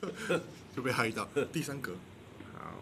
就被害到。第三格，好，